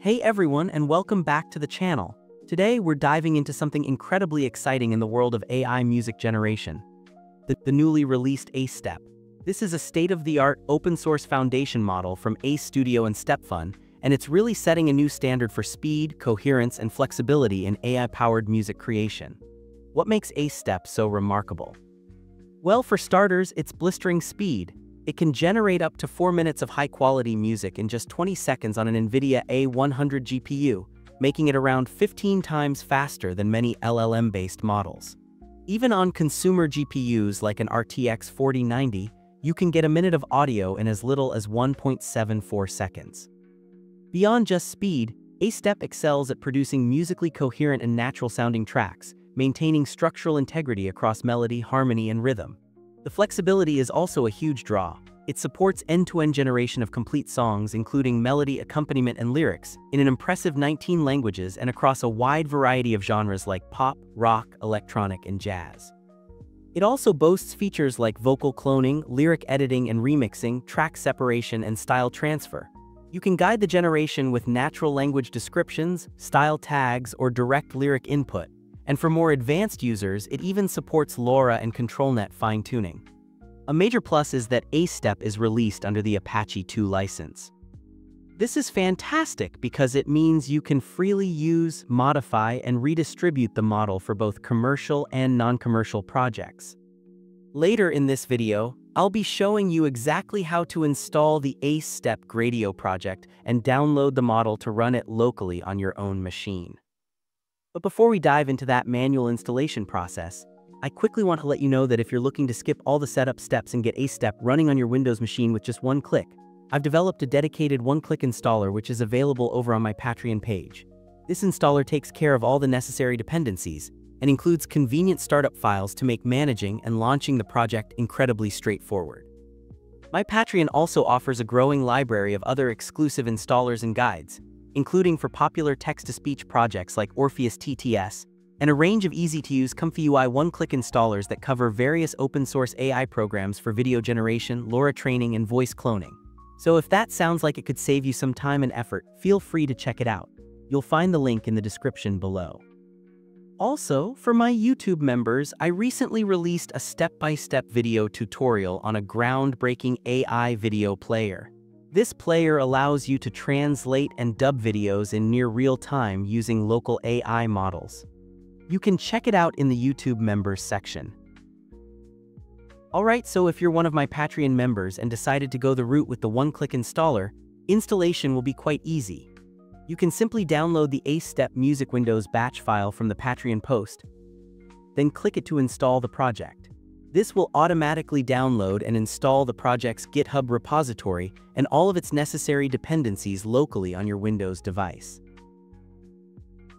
Hey everyone and welcome back to the channel. Today we're diving into something incredibly exciting in the world of AI music generation. The, the newly released AceStep. This is a state-of-the-art open-source foundation model from Ace Studio and StepFun, and it's really setting a new standard for speed, coherence, and flexibility in AI-powered music creation. What makes AceStep so remarkable? Well, for starters, it's blistering speed. It can generate up to 4 minutes of high-quality music in just 20 seconds on an NVIDIA A100 GPU, making it around 15 times faster than many LLM-based models. Even on consumer GPUs like an RTX 4090, you can get a minute of audio in as little as 1.74 seconds. Beyond just speed, AceStep excels at producing musically coherent and natural-sounding tracks, maintaining structural integrity across melody, harmony, and rhythm. The flexibility is also a huge draw. It supports end-to-end -end generation of complete songs including melody, accompaniment, and lyrics in an impressive 19 languages and across a wide variety of genres like pop, rock, electronic, and jazz. It also boasts features like vocal cloning, lyric editing and remixing, track separation, and style transfer. You can guide the generation with natural language descriptions, style tags, or direct lyric input, and for more advanced users, it even supports LoRa and ControlNet fine-tuning. A major plus is that AceStep is released under the Apache 2 license. This is fantastic because it means you can freely use, modify, and redistribute the model for both commercial and non-commercial projects. Later in this video, I'll be showing you exactly how to install the ACE Step Gradio project and download the model to run it locally on your own machine. But before we dive into that manual installation process, I quickly want to let you know that if you're looking to skip all the setup steps and get AceStep running on your Windows machine with just one click, I've developed a dedicated one-click installer which is available over on my Patreon page. This installer takes care of all the necessary dependencies and includes convenient startup files to make managing and launching the project incredibly straightforward. My Patreon also offers a growing library of other exclusive installers and guides, including for popular text-to-speech projects like Orpheus TTS, and a range of easy-to-use Comfy UI one-click installers that cover various open-source AI programs for video generation, LoRa training, and voice cloning. So if that sounds like it could save you some time and effort, feel free to check it out. You'll find the link in the description below. Also, for my YouTube members, I recently released a step-by-step -step video tutorial on a groundbreaking AI video player. This player allows you to translate and dub videos in near real time using local AI models. You can check it out in the YouTube members section. Alright, so if you're one of my Patreon members and decided to go the route with the one-click installer, installation will be quite easy. You can simply download the AceStep Music Windows batch file from the Patreon post, then click it to install the project. This will automatically download and install the project's GitHub repository and all of its necessary dependencies locally on your Windows device.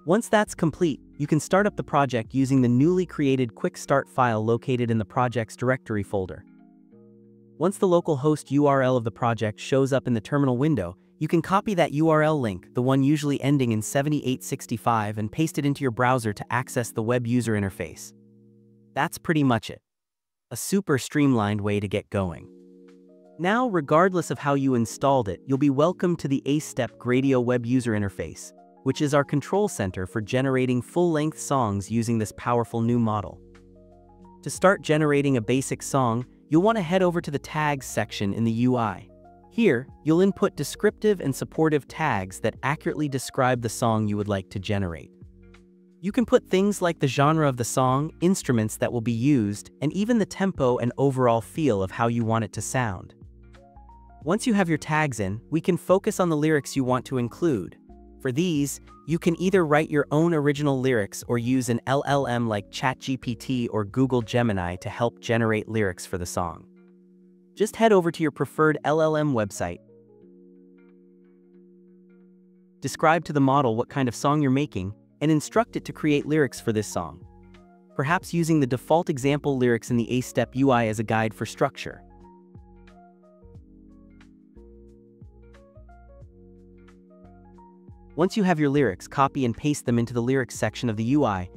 Once that's complete, you can start up the project using the newly created Quick Start file located in the project's directory folder. Once the local host URL of the project shows up in the terminal window, you can copy that URL link, the one usually ending in 7865, and paste it into your browser to access the web user interface. That's pretty much it a super streamlined way to get going. Now, regardless of how you installed it, you'll be welcome to the AceStep Gradio web user interface, which is our control center for generating full-length songs using this powerful new model. To start generating a basic song, you'll want to head over to the Tags section in the UI. Here, you'll input descriptive and supportive tags that accurately describe the song you would like to generate. You can put things like the genre of the song, instruments that will be used, and even the tempo and overall feel of how you want it to sound. Once you have your tags in, we can focus on the lyrics you want to include. For these, you can either write your own original lyrics or use an LLM like ChatGPT or Google Gemini to help generate lyrics for the song. Just head over to your preferred LLM website. Describe to the model what kind of song you're making and instruct it to create lyrics for this song. Perhaps using the default example lyrics in the AceStep UI as a guide for structure. Once you have your lyrics, copy and paste them into the lyrics section of the UI.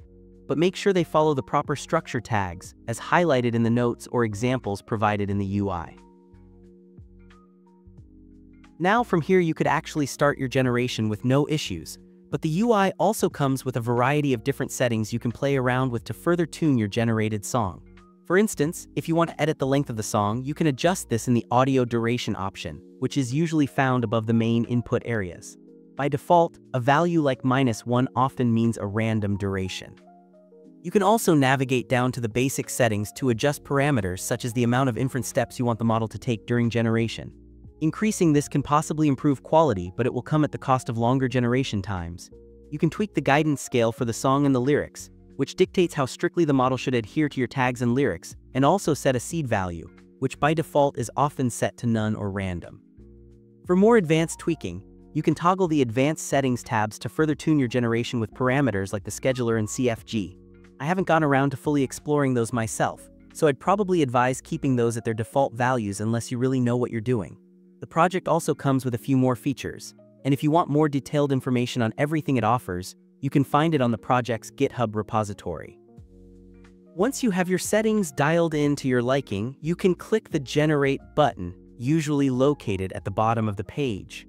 but make sure they follow the proper structure tags, as highlighted in the notes or examples provided in the UI. Now from here you could actually start your generation with no issues, but the UI also comes with a variety of different settings you can play around with to further tune your generated song. For instance, if you want to edit the length of the song, you can adjust this in the audio duration option, which is usually found above the main input areas. By default, a value like minus 1 often means a random duration. You can also navigate down to the basic settings to adjust parameters such as the amount of inference steps you want the model to take during generation. Increasing this can possibly improve quality, but it will come at the cost of longer generation times. You can tweak the guidance scale for the song and the lyrics, which dictates how strictly the model should adhere to your tags and lyrics, and also set a seed value, which by default is often set to none or random. For more advanced tweaking, you can toggle the Advanced Settings tabs to further tune your generation with parameters like the scheduler and CFG. I haven't gone around to fully exploring those myself, so I'd probably advise keeping those at their default values unless you really know what you're doing. The project also comes with a few more features, and if you want more detailed information on everything it offers, you can find it on the project's GitHub repository. Once you have your settings dialed in to your liking, you can click the Generate button, usually located at the bottom of the page.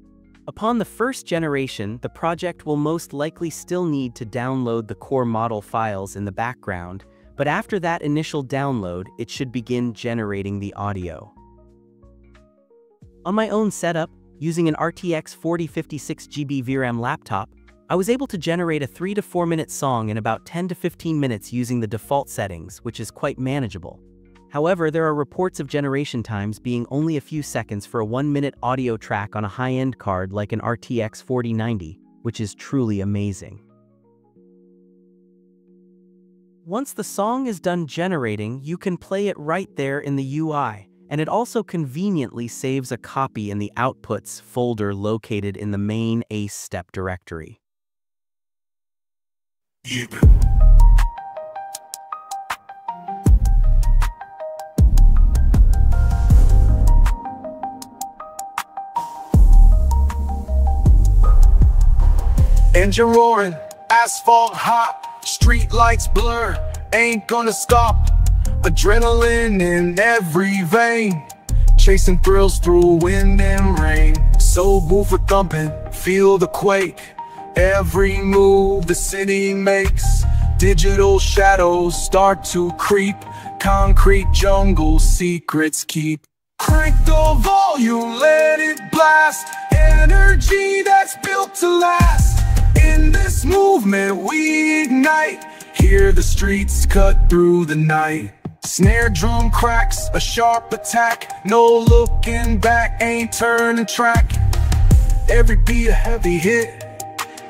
Upon the first generation, the project will most likely still need to download the core model files in the background, but after that initial download, it should begin generating the audio. On my own setup, using an RTX 4056GB VRAM laptop, I was able to generate a 3 to 4 minute song in about 10 to 15 minutes using the default settings, which is quite manageable. However, there are reports of generation times being only a few seconds for a 1-minute audio track on a high-end card like an RTX 4090, which is truly amazing. Once the song is done generating, you can play it right there in the UI, and it also conveniently saves a copy in the Outputs folder located in the main ACE step directory. Yep. Engine roaring, asphalt hot, street lights blur, ain't gonna stop. Adrenaline in every vein, chasing thrills through wind and rain. So move thumping, feel the quake. Every move the city makes Digital shadows start to creep. Concrete jungle secrets keep. Crank the volume, let it blast. Energy that's built to last. In this movement we ignite. Hear the streets cut through the night Snare drum cracks, a sharp attack No looking back, ain't turning track Every beat a heavy hit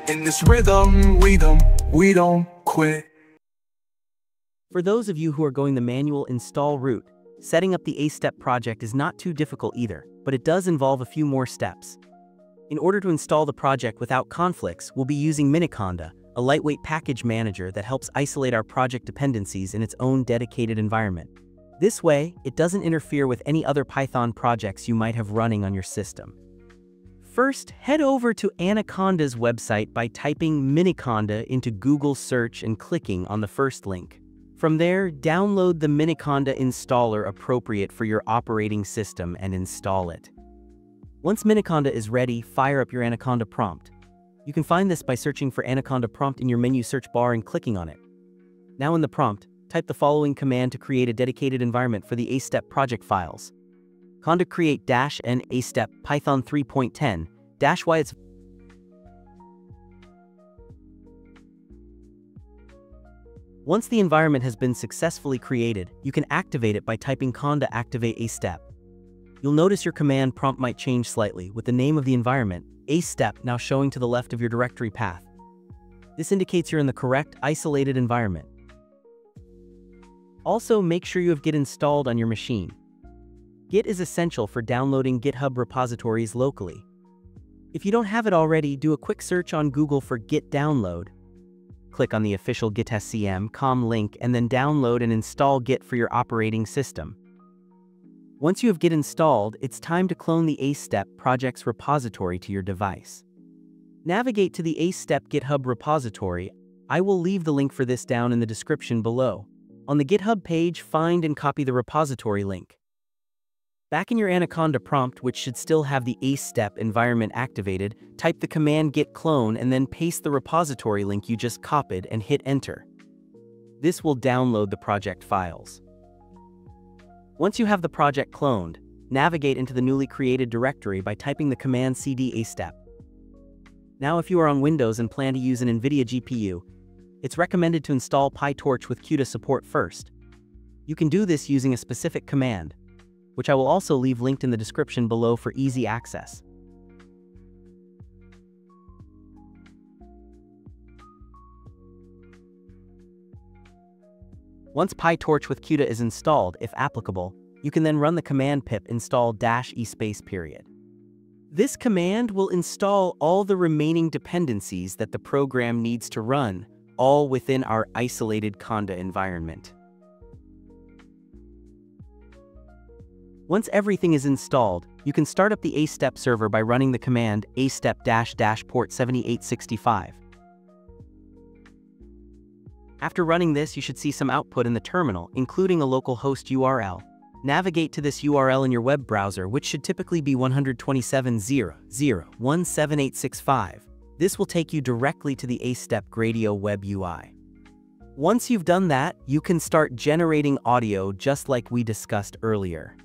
in this rhythm, we don't, we don't quit. For those of you who are going the manual install route, setting up the AceStep project is not too difficult either, but it does involve a few more steps. In order to install the project without conflicts, we'll be using Miniconda, a lightweight package manager that helps isolate our project dependencies in its own dedicated environment. This way, it doesn't interfere with any other Python projects you might have running on your system. First, head over to Anaconda's website by typing Miniconda into Google search and clicking on the first link. From there, download the Miniconda installer appropriate for your operating system and install it. Once Miniconda is ready, fire up your Anaconda prompt. You can find this by searching for Anaconda prompt in your menu search bar and clicking on it. Now in the prompt, type the following command to create a dedicated environment for the AceStep project files. Conda create dash n a step Python 3.10 dash y its Once the environment has been successfully created, you can activate it by typing conda activate a step. You'll notice your command prompt might change slightly with the name of the environment, a step now showing to the left of your directory path. This indicates you're in the correct isolated environment. Also, make sure you have Git installed on your machine. Git is essential for downloading GitHub repositories locally. If you don't have it already, do a quick search on Google for Git download. Click on the official GitSCM.com link and then download and install Git for your operating system. Once you have Git installed, it's time to clone the AceStep project's repository to your device. Navigate to the AceStep GitHub repository I will leave the link for this down in the description below. On the GitHub page, find and copy the repository link. Back in your Anaconda prompt, which should still have the AceStep environment activated, type the command git clone and then paste the repository link you just copied and hit enter. This will download the project files. Once you have the project cloned, navigate into the newly created directory by typing the command cd acestep. Now if you are on Windows and plan to use an NVIDIA GPU, it's recommended to install PyTorch with CUDA support first. You can do this using a specific command, which I will also leave linked in the description below for easy access. Once PyTorch with CUDA is installed, if applicable, you can then run the command pip install dash espace period. This command will install all the remaining dependencies that the program needs to run, all within our isolated Conda environment. Once everything is installed, you can start up the AceStep server by running the command acestep-port 7865. After running this, you should see some output in the terminal, including a local host URL. Navigate to this URL in your web browser, which should typically be 127.0.0.17865. This will take you directly to the AceStep Gradio web UI. Once you've done that, you can start generating audio just like we discussed earlier.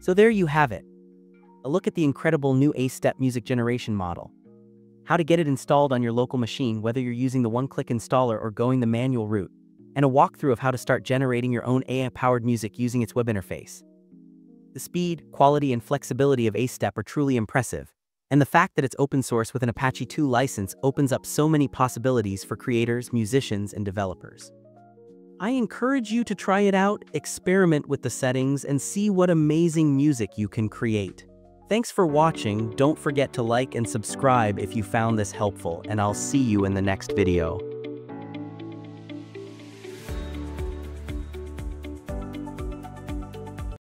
So there you have it. A look at the incredible new AceStep music generation model. How to get it installed on your local machine whether you're using the one-click installer or going the manual route. And a walkthrough of how to start generating your own AI-powered music using its web interface. The speed, quality, and flexibility of AceStep are truly impressive, and the fact that it's open source with an Apache 2 license opens up so many possibilities for creators, musicians, and developers. I encourage you to try it out, experiment with the settings, and see what amazing music you can create. Thanks for watching, don't forget to like and subscribe if you found this helpful, and I'll see you in the next video.